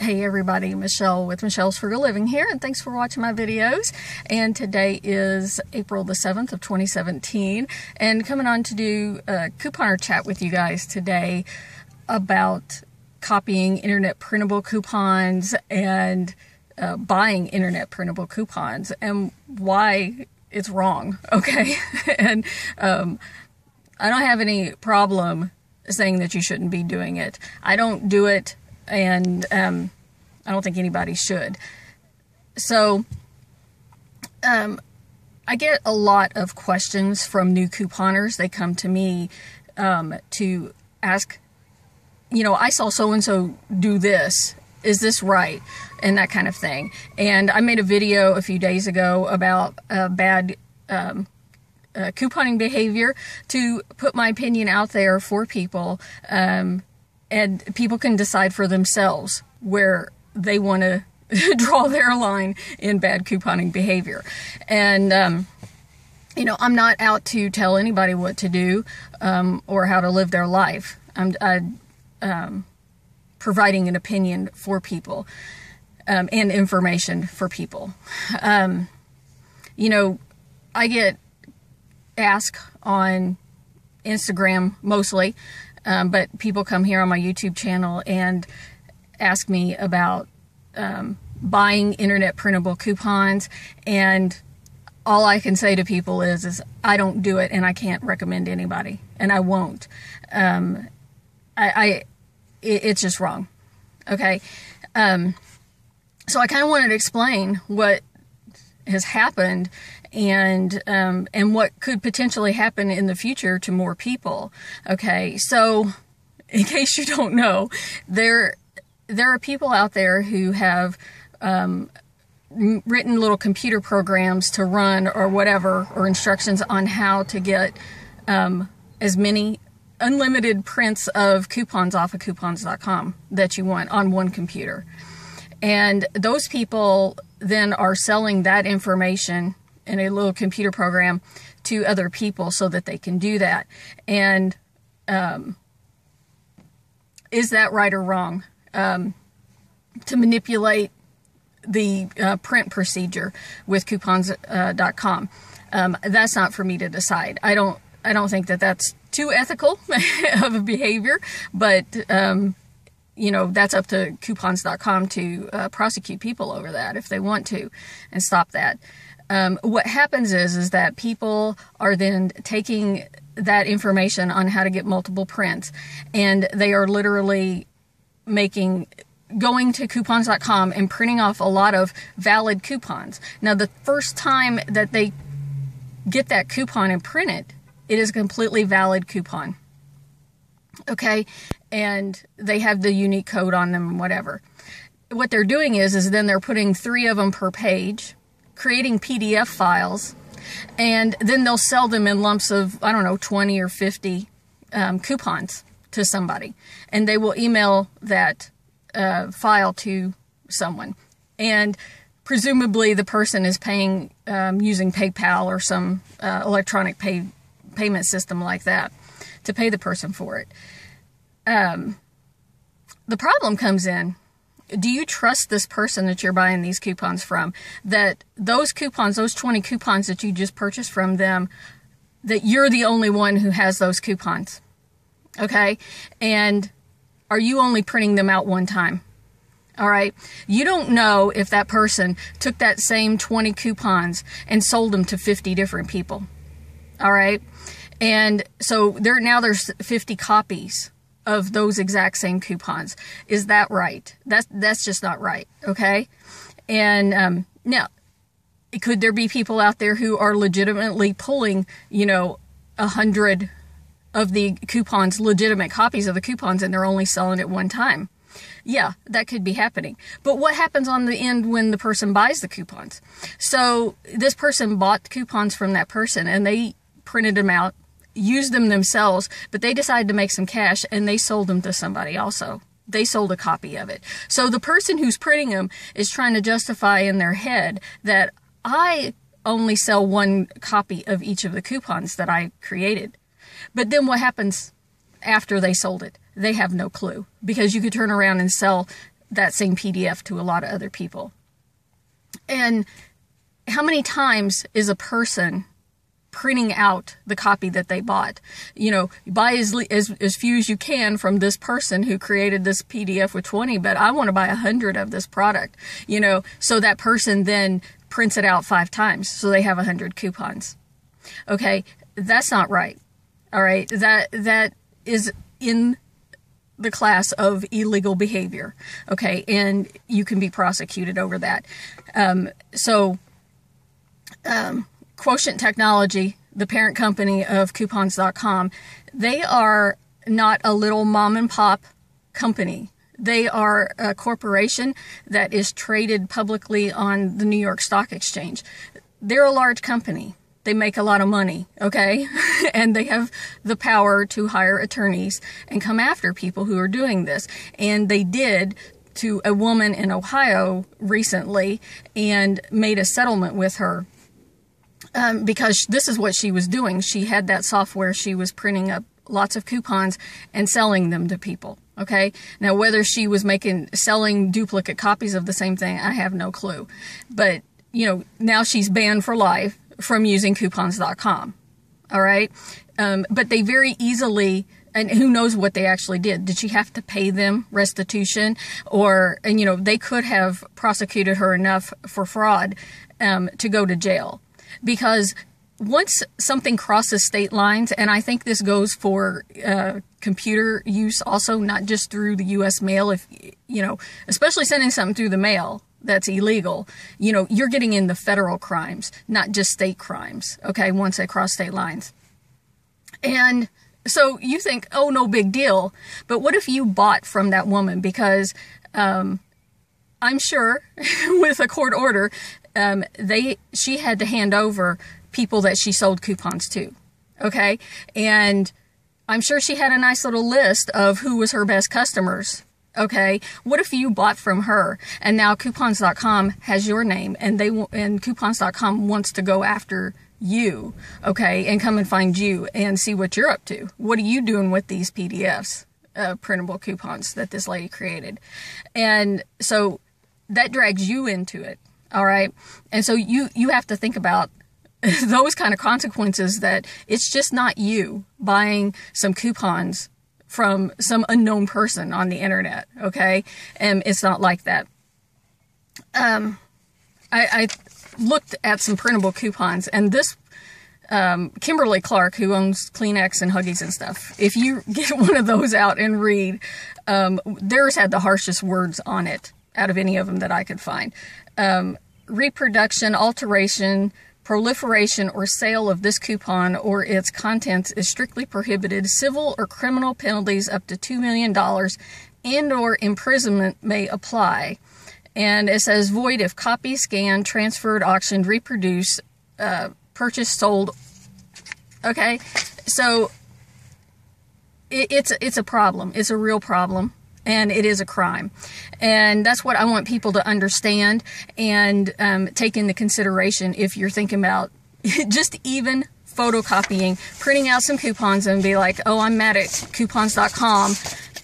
Hey everybody, Michelle with Michelle's Frugal Living here, and thanks for watching my videos. And today is April the 7th of 2017, and coming on to do a couponer chat with you guys today about copying internet printable coupons and uh, buying internet printable coupons and why it's wrong, okay? and um, I don't have any problem saying that you shouldn't be doing it. I don't do it and um, I don't think anybody should. So, um, I get a lot of questions from new couponers. They come to me um, to ask, you know, I saw so and so do this. Is this right? And that kind of thing. And I made a video a few days ago about bad um, uh, couponing behavior to put my opinion out there for people um, and people can decide for themselves where they want to draw their line in bad couponing behavior. And, um, you know, I'm not out to tell anybody what to do um, or how to live their life. I'm I, um, providing an opinion for people um, and information for people. Um, you know, I get asked on Instagram mostly um, but people come here on my YouTube channel and ask me about um, buying internet printable coupons and all I can say to people is, is I don't do it and I can't recommend anybody and I won't. Um, I, I it, it's just wrong. Okay. Um, so I kind of wanted to explain what has happened and um, and what could potentially happen in the future to more people. Okay, so in case you don't know, there there are people out there who have um, written little computer programs to run or whatever or instructions on how to get um, as many unlimited prints of coupons off of coupons.com that you want on one computer. And those people then are selling that information in a little computer program to other people so that they can do that. And um, is that right or wrong? Um, to manipulate the uh, print procedure with coupons.com. Uh, um, that's not for me to decide. I don't. I don't think that that's too ethical of a behavior, but um, you know that's up to coupons.com to uh, prosecute people over that if they want to, and stop that um, what happens is is that people are then taking that information on how to get multiple prints. And they are literally making going to coupons.com and printing off a lot of valid coupons. Now the first time that they get that coupon and print it it is a completely valid coupon. Okay? And they have the unique code on them and whatever. What they're doing is is then they're putting three of them per page creating PDF files, and then they'll sell them in lumps of, I don't know, 20 or 50 um, coupons to somebody. And they will email that uh, file to someone. And presumably the person is paying um, using PayPal or some uh, electronic pay payment system like that to pay the person for it. Um, the problem comes in do you trust this person that you're buying these coupons from? That those coupons those 20 coupons that you just purchased from them that you're the only one who has those coupons okay? And are you only printing them out one time all right? You don't know if that person took that same 20 coupons and sold them to 50 different people all right? And so there now there's 50 copies of those exact same coupons. Is that right? That's that's just not right. Okay, and um, now could there be people out there who are legitimately pulling, you know, a hundred of the coupons, legitimate copies of the coupons, and they're only selling at one time? Yeah, that could be happening. But what happens on the end when the person buys the coupons? So this person bought coupons from that person and they printed them out used them themselves, but they decided to make some cash and they sold them to somebody also. They sold a copy of it. So the person who's printing them is trying to justify in their head that I only sell one copy of each of the coupons that I created. But then what happens after they sold it? They have no clue because you could turn around and sell that same PDF to a lot of other people. And how many times is a person printing out the copy that they bought. You know, buy as, as, as few as you can from this person who created this PDF with 20, but I want to buy a hundred of this product, you know, so that person then prints it out five times. So they have a hundred coupons. Okay. That's not right. All right. That, that is in the class of illegal behavior. Okay. And you can be prosecuted over that. Um, so, um, Quotient Technology, the parent company of coupons.com, they are not a little mom and pop company. They are a corporation that is traded publicly on the New York Stock Exchange. They're a large company. They make a lot of money, okay? and they have the power to hire attorneys and come after people who are doing this. And they did to a woman in Ohio recently and made a settlement with her um, because this is what she was doing. She had that software. She was printing up lots of coupons and selling them to people. Okay. Now, whether she was making, selling duplicate copies of the same thing, I have no clue. But, you know, now she's banned for life from using coupons.com. All right. Um, but they very easily, and who knows what they actually did. Did she have to pay them restitution? Or, and you know, they could have prosecuted her enough for fraud um, to go to jail because once something crosses state lines, and I think this goes for uh, computer use also, not just through the U.S. mail, if you know, especially sending something through the mail that's illegal, you know, you're getting in the federal crimes, not just state crimes. Okay, once they cross state lines, and so you think, oh, no big deal, but what if you bought from that woman because um, I'm sure with a court order um, they she had to hand over people that she sold coupons to. Okay, and I'm sure she had a nice little list of who was her best customers. Okay, what if you bought from her and now coupons.com has your name and they and coupons.com wants to go after you, okay, and come and find you and see what you're up to. What are you doing with these PDFs, uh, printable coupons that this lady created? And so that drags you into it. All right. And so you, you have to think about those kind of consequences that it's just not you buying some coupons from some unknown person on the internet. Okay. And it's not like that. Um, I, I looked at some printable coupons and this um, Kimberly Clark, who owns Kleenex and Huggies and stuff, if you get one of those out and read, um, theirs had the harshest words on it out of any of them that I could find. Um, reproduction, alteration, proliferation, or sale of this coupon or its contents is strictly prohibited. Civil or criminal penalties up to $2 million and or imprisonment may apply. And it says void if copy, scan, transferred, auctioned, reproduced, uh, purchased, sold. Okay, so it, it's it's a problem. It's a real problem and it is a crime. And that's what I want people to understand and um, take into consideration if you're thinking about just even photocopying, printing out some coupons and be like, oh, I'm mad at coupons.com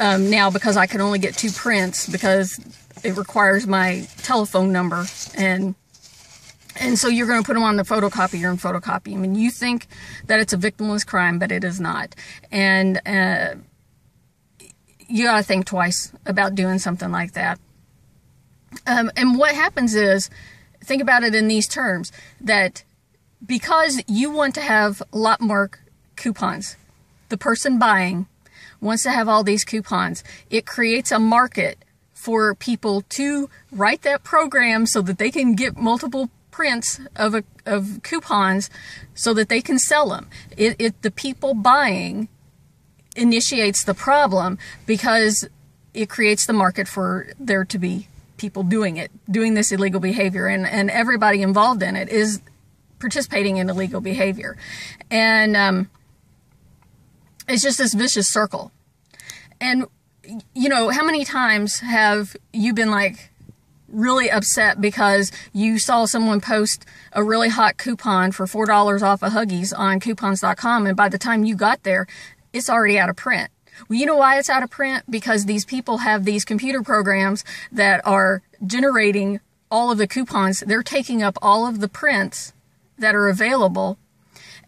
um, now because I can only get two prints because it requires my telephone number and and so you're going to put them on the photocopier and photocopy them. And you think that it's a victimless crime, but it is not. And uh, you got to think twice about doing something like that. Um, and what happens is, think about it in these terms that because you want to have lot more coupons, the person buying wants to have all these coupons, it creates a market for people to write that program so that they can get multiple prints of a, of coupons so that they can sell them. It, it the people buying initiates the problem because it creates the market for there to be people doing it, doing this illegal behavior, and, and everybody involved in it is participating in illegal behavior. And um, it's just this vicious circle. And, you know, how many times have you been like, really upset because you saw someone post a really hot coupon for $4 off of Huggies on coupons.com and by the time you got there, it's already out of print. Well, you know why it's out of print? Because these people have these computer programs that are generating all of the coupons. They're taking up all of the prints that are available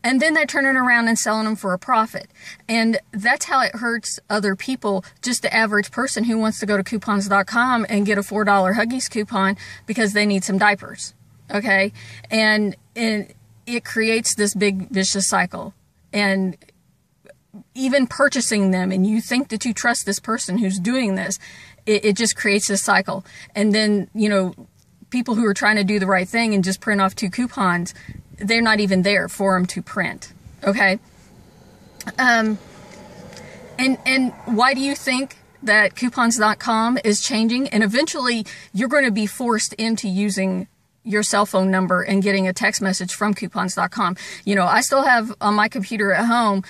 and then they're turning around and selling them for a profit. And that's how it hurts other people, just the average person who wants to go to coupons.com and get a $4 Huggies coupon because they need some diapers. Okay. And, and it creates this big vicious cycle. And even purchasing them and you think that you trust this person who's doing this, it, it just creates this cycle. And then, you know, people who are trying to do the right thing and just print off two coupons they're not even there for them to print. Okay. Um, and and why do you think that coupons.com is changing? And eventually, you're going to be forced into using your cell phone number and getting a text message from coupons.com. You know, I still have on my computer at home.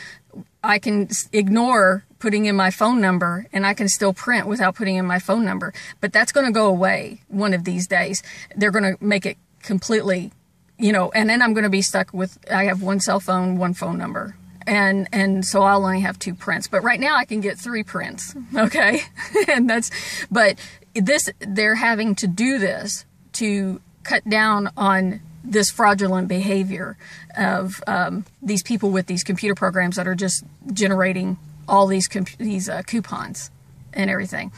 I can ignore putting in my phone number and I can still print without putting in my phone number. But that's going to go away one of these days. They're going to make it completely you know, and then I'm going to be stuck with I have one cell phone, one phone number. And and so I'll only have two prints. But right now I can get three prints. Okay? and that's but this they're having to do this to cut down on this fraudulent behavior of um, these people with these computer programs that are just generating all these these uh, coupons and everything.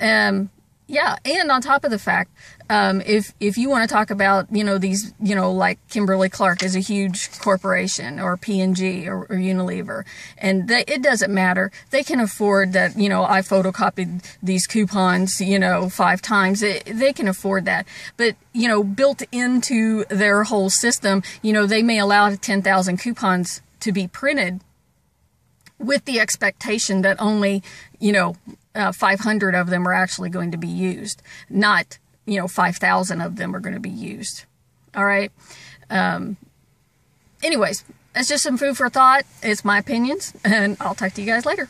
Um, yeah, and on top of the fact, um, if if you want to talk about you know these you know like Kimberly Clark is a huge corporation or P and G or, or, Unilever, and they, it doesn't matter. They can afford that. You know, I photocopied these coupons you know five times. It, they can afford that, but you know, built into their whole system, you know, they may allow ten thousand coupons to be printed with the expectation that only you know uh, 500 of them are actually going to be used, not, you know, 5,000 of them are going to be used. All right. Um, anyways, that's just some food for thought. It's my opinions, and I'll talk to you guys later.